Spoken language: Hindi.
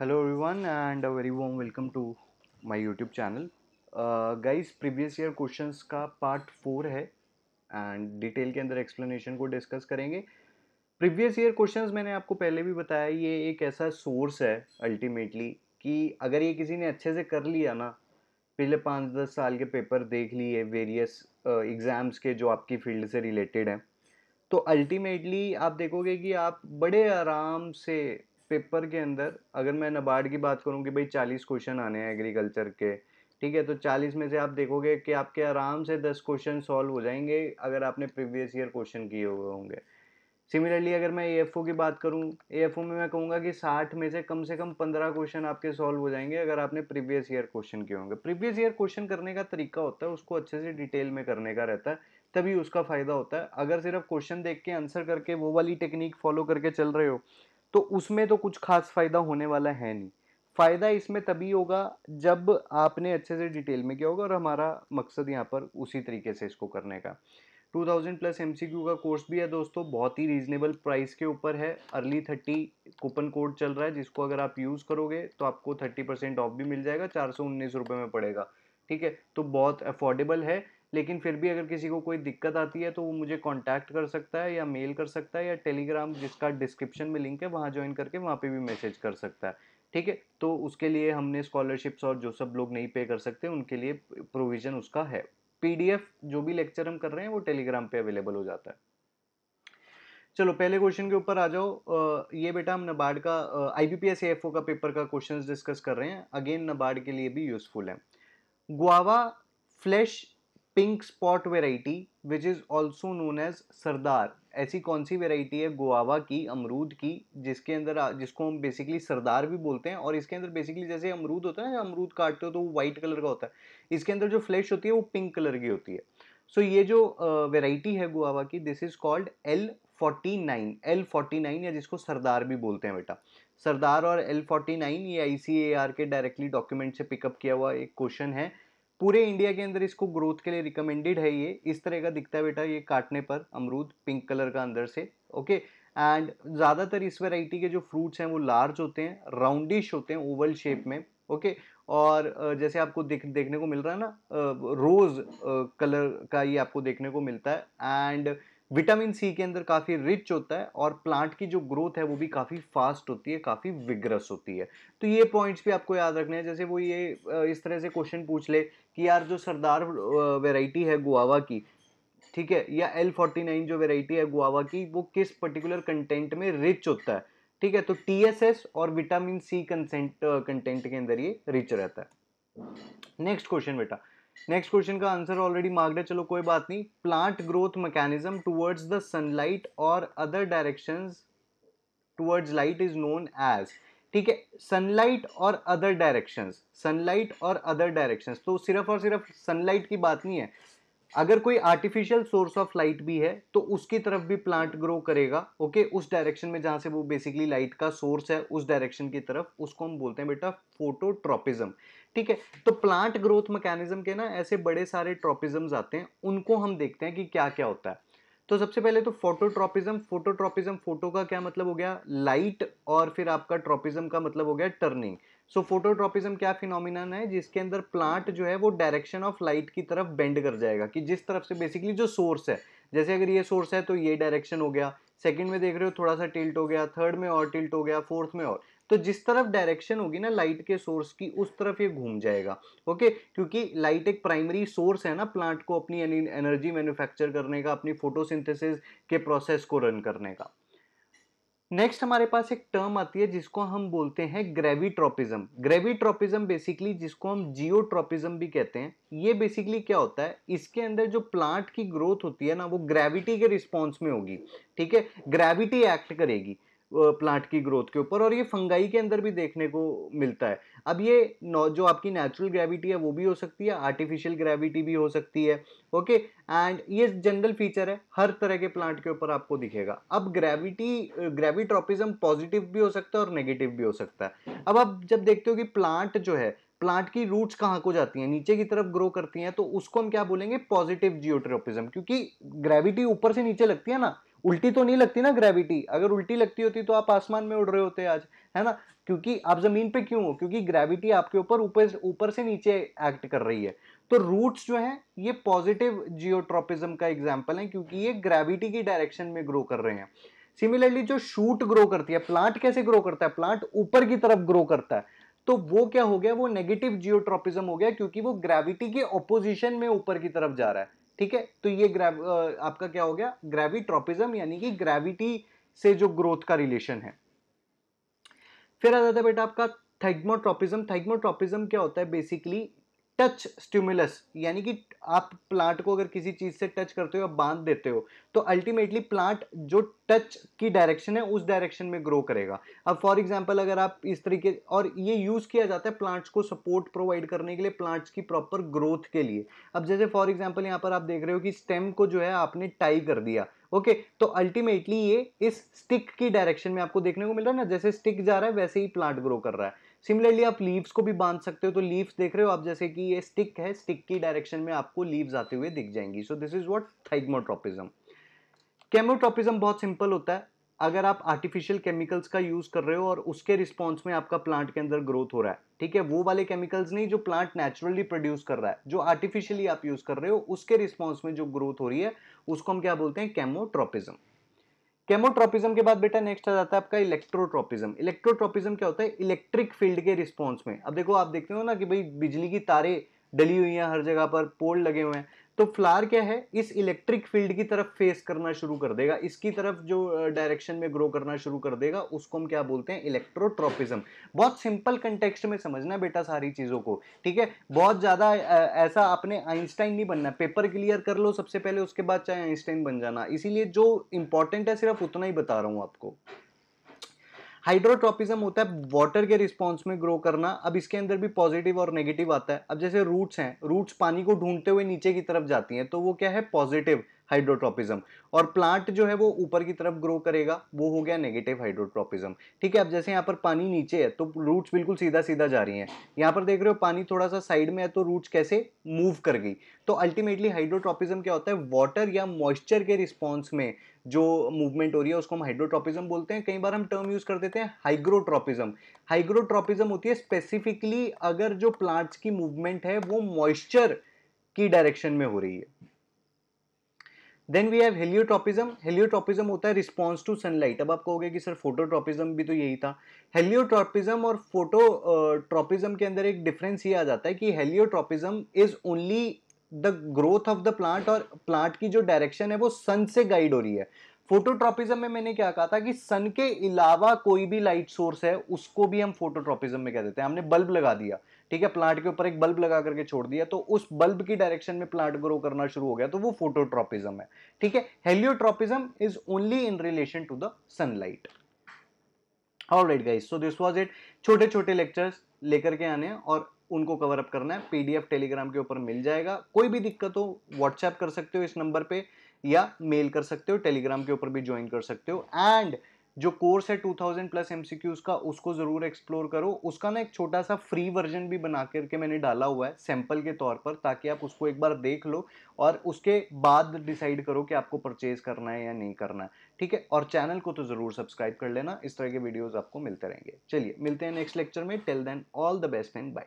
Hello, everyone, and a very warm welcome to my YouTube channel. Guys previous year questions का पार्ट फोर है एंड डिटेल के अंदर एक्सप्लेनेशन को डिस्कस करेंगे प्रीवियस ईयर क्वेश्चंस मैंने आपको पहले भी बताया, ये एक ऐसा सोर्स है अल्टीमेटली कि अगर ये किसी ने अच्छे से कर लिया ना, पिछले पाँच दस साल के पेपर देख लिए वेरियस एग्ज़ाम्स के जो आपकी फ़ील्ड से रिलेटेड हैं तो अल्टीमेटली आप देखोगे कि आप बड़े आराम से पेपर के अंदर अगर मैं नबार्ड की बात करूँ कि भाई चालीस क्वेश्चन आने हैं एग्रीकल्चर के, ठीक है? तो चालीस में से आप देखोगे कि आपके आराम से दस क्वेश्चन सॉल्व हो जाएँगे अगर आपने प्रीवियस ईयर क्वेश्चन किए हुए होंगे। सिमिलरली अगर मैं ए की बात करूँ ए में मैं कहूँगा कि साठ में से कम से कम पंद्रह क्वेश्चन आपके सॉल्व हो जाएँगे अगर आपने प्रीवियस ईयर क्वेश्चन किए होंगे। प्रीवियस ईयर क्वेश्चन करने का तरीका होता है, उसको अच्छे से डिटेल में करने का रहता है, तभी उसका फ़ायदा होता है। अगर सिर्फ़ क्वेश्चन देख के आंसर करके वो वाली टेक्निक फॉलो करके चल रहे हो तो उसमें तो कुछ खास फ़ायदा होने वाला है नहीं। फ़ायदा इसमें तभी होगा जब आपने अच्छे से डिटेल में किया होगा और हमारा मकसद यहाँ पर उसी तरीके से इसको करने का। 2000 प्लस एमसीक्यू का कोर्स भी है दोस्तों, बहुत ही रीजनेबल प्राइस के ऊपर है। अर्ली थर्टी कूपन कोड चल रहा है, जिसको अगर आप यूज़ करोगे तो आपको थर्टी परसेंट ऑफ़ भी मिल जाएगा, चार सौ उन्नीस रुपये में पड़ेगा। ठीक है तो बहुत अफोर्डेबल है। लेकिन फिर भी अगर किसी को कोई दिक्कत आती है तो वो मुझे कांटेक्ट कर सकता है या मेल कर सकता है या टेलीग्राम जिसका डिस्क्रिप्शन में लिंक है, वहाँ ज्वाइन करके वहाँ पे भी मैसेज कर सकता है। ठीक है? तो उसके लिए हमने स्कॉलरशिप्स और जो सब लोग नहीं पे कर सकते, उनके लिए प्रोविज़न उसका है। पीडीएफ जो भी लेक्चर हम कर रहे हैं, वो टेलीग्राम पे अवेलेबल हो जाता है। चलो, पहले क्वेश्चन के ऊपर आ जाओ। ये बेटा हम नबार्ड का आई बी पी एस का पेपर का क्वेश्चन डिस्कस कर रहे हैं। अगेन नबार्ड के लिए भी यूजफुल है। Guava flesh pink spot variety which is also known as Sardar ऐसी कौन सी वेराइटी है? गुआवा की अमरूद की जिसके अंदर जिसको हम बेसिकली सरदार भी बोलते हैं और इसके अंदर बेसिकली जैसे अमरूद होता है ना अमरूद काटते हो तो वो वाइट कलर का होता है। इसके अंदर जो फ्लैश होती है वो पिंक कलर की होती है। सो so, ये जो वेराइटी है गुआवा की this is called L forty nine L forty nine या जिसको सरदार भी बोलते हैं बेटा। सरदार और एल फोर्टी नाइन ये आई सी ए आर के डायरेक्टली डॉक्यूमेंट से पिकअप किया हुआ एक क्वेश्चन है। पूरे इंडिया के अंदर इसको ग्रोथ के लिए रिकमेंडेड है ये। इस तरह का दिखता है बेटा ये काटने पर, अमरूद पिंक कलर का अंदर से ओके एंड ज़्यादातर इस वेराइटी के जो फ्रूट्स हैं वो लार्ज होते हैं राउंडिश होते हैं ओवल शेप में ओके और जैसे आपको देख, देखने को मिल रहा है ना रोज़ कलर का ये आपको देखने को मिलता है। एंड विटामिन सी के अंदर काफ़ी रिच होता है और प्लांट की जो ग्रोथ है वो भी काफ़ी फास्ट होती है, काफ़ी विग्रस होती है। तो ये पॉइंट्स भी आपको याद रखने हैं, जैसे वो ये इस तरह से क्वेश्चन पूछ ले कि यार जो सरदार वेराइटी है गुआवा की, ठीक है, या एल फोर्टी नाइन जो वेराइटी है गुआवा की, वो किस पर्टिकुलर कंटेंट में रिच होता है, ठीक है? तो टी एस एस और विटामिन सी कंसेंट कंटेंट के अंदर ये रिच रहता है। नेक्स्ट क्वेश्चन बेटा नेक्स्ट क्वेश्चन का आंसर ऑलरेडी मार्क्ड है, चलो कोई बात नहीं। Plant growth mechanism towards the sunlight और other direction towards light is known as ठीक है? सनलाइट और अदर डायरेक्शंस सनलाइट और अदर डायरेक्शंस तो सिर्फ़ और सिर्फ़ सनलाइट की बात नहीं है। अगर कोई आर्टिफिशियल सोर्स ऑफ़ लाइट भी है तो उसकी तरफ़ भी प्लांट ग्रो करेगा ओके उस डायरेक्शन में जहाँ से वो बेसिकली लाइट का सोर्स है, उस डायरेक्शन की तरफ़ उसको हम बोलते हैं बेटा फोटोट्रोपिज्म ठीक है? तो प्लांट ग्रोथ मैकेनिज्म के ना ऐसे बड़े सारे ट्रोपिज्म आते हैं, उनको हम देखते हैं कि क्या क्या होता है। तो सबसे पहले तो फोटोट्रोपिज्म फोटोट्रोपिज्म फ़ोटो का क्या मतलब हो गया? लाइट और फिर आपका ट्रोपिज्म का मतलब हो गया टर्निंग सो फोटोट्रोपिज्म क्या फिनोमिनन है, जिसके अंदर प्लांट जो है, वो डायरेक्शन ऑफ़ लाइट की तरफ़ बेंड कर जाएगा कि जिस तरफ़ से बेसिकली जो सोर्स है, जैसे अगर ये सोर्स है तो ये डायरेक्शन हो गया सेकंड में देख रहे हो थोड़ा सा टिल्ट हो गया थर्ड में और टिल्ट हो गया फोर्थ में और तो जिस तरफ़ डायरेक्शन होगी ना लाइट के सोर्स की, उस तरफ़ ये घूम जाएगा ओके क्योंकि लाइट एक प्राइमरी सोर्स है ना प्लांट को अपनी एनर्जी मैन्युफैक्चर करने का, अपनी फोटोसिंथेसिस के प्रोसेस को रन करने का। नेक्स्ट हमारे पास एक टर्म आती है जिसको हम बोलते हैं ग्रेविट्रोपिज्म ग्रेविट्रोपिज्म बेसिकली जिसको हम जियोट्रोपिज्म भी कहते हैं, ये बेसिकली क्या होता है? इसके अंदर जो प्लांट की ग्रोथ होती है ना, वो ग्रेविटी के रिस्पॉन्स में होगी, ठीक है? ग्रेविटी एक्ट करेगी। प्लांट की ग्रोथ के ऊपर और ये फंगाई के अंदर भी देखने को मिलता है। अब ये जो आपकी नेचुरल ग्रेविटी है, वो भी हो सकती है आर्टिफिशियल ग्रेविटी भी हो सकती है ओके एंड ये जनरल फीचर है, हर तरह के प्लांट के ऊपर आपको दिखेगा। अब ग्रेविटी ग्रेविट्रोपिज्म पॉजिटिव भी हो सकता है और नेगेटिव भी हो सकता है। अब आप जब देखते हो कि प्लांट जो है प्लांट की रूट्स कहाँ को जाती हैं, नीचे की तरफ़ ग्रो करती हैं तो उसको हम क्या बोलेंगे? पॉजिटिव जियोट्रोपिज्म क्योंकि ग्रेविटी ऊपर से नीचे लगती है ना उल्टी तो नहीं लगती ना ग्रेविटी अगर उल्टी लगती होती तो आप आसमान में उड़ रहे होते आज, है ना? क्योंकि आप ज़मीन पे क्यों हो? क्योंकि ग्रेविटी आपके ऊपर ऊपर ऊपर से नीचे एक्ट कर रही है। तो रूट्स जो है, ये पॉजिटिव जियोट्रोपिज्म का एग्ज़ाम्पल है, क्योंकि ये ग्रेविटी की डायरेक्शन में ग्रो कर रहे हैं। सिमिलरली जो शूट ग्रो करती है प्लांट कैसे ग्रो करता है? प्लांट ऊपर की तरफ़ ग्रो करता है। तो वो क्या हो गया? वो नेगेटिव जियोट्रोपिज्म हो गया, क्योंकि वो ग्रेविटी के ऑपोजिशन में ऊपर की तरफ़ जा रहा है। ठीक है? तो ये ग्रेव आपका क्या हो गया? ग्रेविट्रोपिज्म यानी कि ग्रेविटी से जो ग्रोथ का रिलेशन है। फिर आ जाता है बेटा आपका थैग्मोट्रोपिज्म थैग्मोट्रोपिज्म क्या होता है? बेसिकली टच स्टिमुलस यानी कि आप प्लांट को अगर किसी चीज़ से टच करते हो या बाँध देते हो तो अल्टीमेटली प्लांट जो टच की डायरेक्शन है उस डायरेक्शन में ग्रो करेगा। अब फॉर एग्जांपल अगर आप इस तरीके और ये यूज़ किया जाता है प्लांट्स को सपोर्ट प्रोवाइड करने के लिए प्लांट्स की प्रॉपर ग्रोथ के लिए। अब जैसे फॉर एग्ज़ाम्पल यहाँ पर आप देख रहे हो कि स्टेम को जो है आपने टाई कर दिया ओके? okay, तो अल्टीमेटली ये इस स्टिक की डायरेक्शन में आपको देखने को मिल रहा है ना जैसे स्टिक जा रहा है वैसे ही प्लांट ग्रो कर रहा है। सिमिलरली आप लीव्स को भी बाँध सकते हो तो लीव्स देख रहे हो आप, जैसे कि ये स्टिक है स्टिक की डायरेक्शन में आपको लीव्स आते हुए दिख जाएँगी। So this is what thigmotropism chemotropism बहुत सिंपल होता है। अगर आप आर्टिफिशियल केमिकल्स का यूज़ कर रहे हो और उसके रिस्पॉन्स में आपका प्लांट के अंदर ग्रोथ हो रहा है, ठीक है? वो वाले केमिकल्स नहीं जो प्लांट नेचुरली प्रोड्यूस कर रहा है, जो आर्टिफिशियली आप यूज़ कर रहे हो, उसके रिस्पॉन्स में जो ग्रोथ हो रही है, उसको हम क्या बोलते हैं? केमोट्रोपिज्म केमोट्रोपिज्म के बाद बेटा नेक्स्ट आ जाता है आपका इलेक्ट्रोट्रोपिज्म इलेक्ट्रोट्रोपिज्म क्या होता है? इलेक्ट्रिक फ़ील्ड के रिस्पॉन्स में। अब देखो, आप देखते हो ना कि भाई बिजली की तारे डली हुई हैं हर जगह पर, पोल लगे हुए हैं। तो फ्लावर क्या है? इस इलेक्ट्रिक फ़ील्ड की तरफ़ फेस करना शुरू कर देगा। इसकी तरफ़ जो डायरेक्शन में ग्रो करना शुरू कर देगा, उसको हम क्या बोलते हैं? इलेक्ट्रोट्रोपिज्म बहुत सिंपल कंटेक्स्ट में समझना बेटा सारी चीज़ों को, ठीक है? बहुत ज़्यादा ऐसा आपने आइंस्टाइन नहीं बनना। पेपर क्लियर कर लो सबसे पहले, उसके बाद चाहे आइंस्टाइन बन जाना। इसीलिए जो इंपॉर्टेंट है, सिर्फ़ उतना ही बता रहा हूँ आपको। हाइड्रोट्रोपिज्म होता है वाटर के रिस्पॉन्स में ग्रो करना। अब इसके अंदर भी पॉजिटिव और नेगेटिव आता है। अब जैसे रूट्स हैं रूट्स पानी को ढूंढते हुए नीचे की तरफ़ जाती हैं तो वो क्या है? पॉजिटिव हाइड्रोट्रोपिज्म और प्लांट जो है वो ऊपर की तरफ़ ग्रो करेगा, वो हो गया नेगेटिव हाइड्रोट्रोपिज्म ठीक है, अब जैसे यहाँ पर पानी नीचे है तो रूट्स बिल्कुल सीधा सीधा जा रही हैं। यहाँ पर देख रहे हो पानी थोड़ा सा साइड में है तो रूट्स कैसे मूव कर गई। तो अल्टीमेटली हाइड्रोट्रोपिज्म क्या होता है? वाटर या मॉइस्चर के रिस्पॉन्स में जो मूवमेंट हो रही है, उसको हम हाइड्रोट्रोपिज्म बोलते हैं। कई बार हम टर्म यूज़ कर देते हैं हाइग्रोट्रोपिज्म हाइग्रोट्रोपिज्म होती है स्पेसिफिकली अगर जो प्लांट्स की मूवमेंट है, वो मॉइस्चर की डायरेक्शन में हो रही है। Then we have heliotropism heliotropism होता है रिस्पॉन्स टू सनलाइट अब आप कहोगे कि सर फोटोट्रॉपिज्म भी तो यही था। हेलियोट्रॉपिज्म और फोटोट्रॉपिज्म के अंदर एक डिफरेंस ये आ जाता है कि heliotropism is only the growth of the plant और प्लांट की जो डायरेक्शन है वो सन से गाइड हो रही है। फोटोट्रोपिज्म में मैंने क्या कहा था कि सन के अलावा कोई भी लाइट सोर्स है, उसको भी हम फोटोट्रोपिज्म में कह देते हैं। हमने बल्ब लगा दिया, ठीक है? प्लांट के ऊपर एक बल्ब लगा करके छोड़ दिया तो उस बल्ब की डायरेक्शन में प्लांट ग्रो करना शुरू हो गया तो वो फोटोट्रोपिज्म है, ठीक है? Heliotropism is only in relation to the sunlight all right guys so this was it छोटे छोटे लेक्चर्स लेकर के आने हैं और उनको कवर अप करना है। पीडीएफ टेलीग्राम के ऊपर मिल जाएगा। कोई भी दिक्कत हो व्हाट्सएप कर सकते हो इस नंबर पे। या मेल कर सकते हो, टेलीग्राम के ऊपर भी ज्वाइन कर सकते हो। एंड जो कोर्स है 2000 प्लस एमसीक्यूज का, उसको ज़रूर एक्सप्लोर करो। उसका ना एक छोटा सा फ्री वर्जन भी बना करके मैंने डाला हुआ है सैंपल के तौर पर, ताकि आप उसको एक बार देख लो और उसके बाद डिसाइड करो कि आपको परचेज करना है या नहीं करना है। ठीक है? और चैनल को तो ज़रूर सब्सक्राइब कर लेना। इस तरह के वीडियोज़ आपको मिलते रहेंगे। चलिए, मिलते हैं नेक्स्ट लेक्चर में। Till then all the best and bye